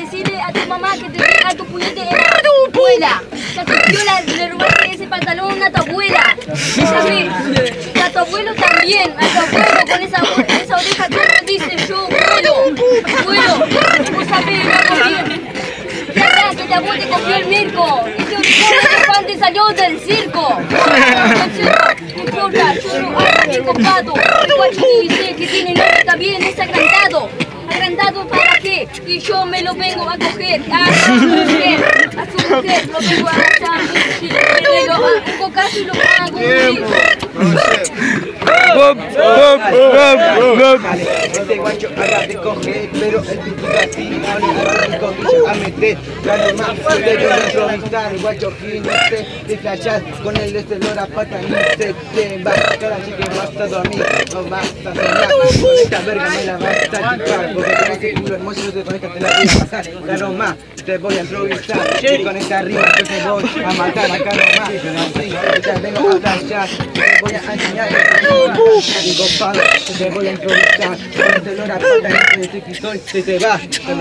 decirle a tu mamá que te a tu puñete en tu abuela. Que a tu viola le robaste ese pantalón a tu abuela. A tu abuelo también. A tu abuelo con esa, esa oreja que dice yo vuelo. Vuelo. Vos sabés, bien. Ya que te abuelo te cogió el original te salió del circo. No importa, yo no. Igual dice que tiene nombre está bien, es agrandado. ¿Agrandado para qué? Y yo me lo vengo a coger. A su mujer, a su mujer lo vengo a. Y me lo hago caso y lo hago. Este guacho haga de coger, pero el piquito así, a mí me comienza a meter. Ya no más, te quiero improvisar, guacho, que no sé, de flashar, con el este la pata, no se te va. Cada chica basta dormir, no basta soñar. Esta verga me la vas a chupar, porque con ese culo hermoso yo te conecta, te la voy a pasar. Ya no más, te voy a improvisar, y con esta rima yo te voy a matar acá nomás. Así, ya vengo a te voy a enseñar. Digo, padre, te voy a improvisar, con olor a pata, no te y se te va. Ya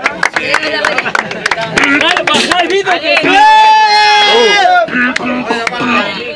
no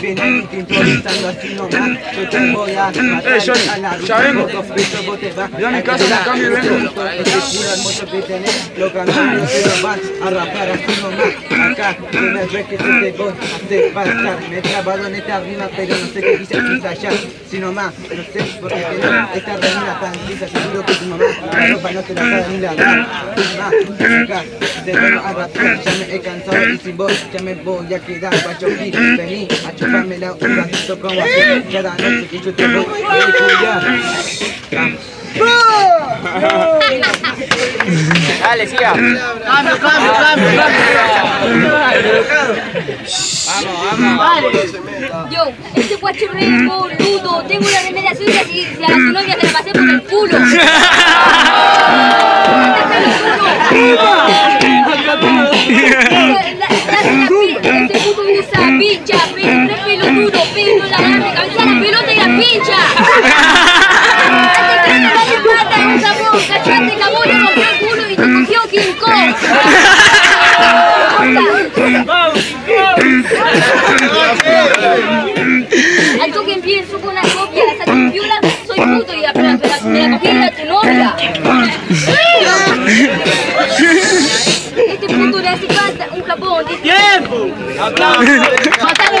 Vienen improvisando así nomás, yo te voy a matar Eh, a la ya vengo. ruta, peso, vos te vas Ya mi casa, me cambio y vengo. Este culo hermoso que tenés, lo cambiamos, pero van a rapar así nomás. Acá, una vez que se te voy a hacer pasar, me he trabado en esta rima, pero no sé qué dice allá. Si nomás, no sé por qué tenés esta rima tan lisa, seguro que tu mamá la ropa no te la sabe ni lavar. Más, acá, te vengo a rapar, ya me he cansado y sin vos ya me voy a quedar, guacho, y vení a chupármela un ratito como así, cada noche que yo te voy a. Dale, siga. Cambio, cambio, cambio, Yo, este guacho re boludo. Tengo una remera suya y si a su novia se la pasé por el culo. Este pelota y la pincha. Este que te va de pata, un cabón, cachate, cabón, le rompió el culo y te cogió King Kong. Al toque empiezo con la copia, la saco en viola, soy puto y la, la, la, me la cogí a tu novia. Este puto le hace falta un jabón. ¡Tiempo! Matar el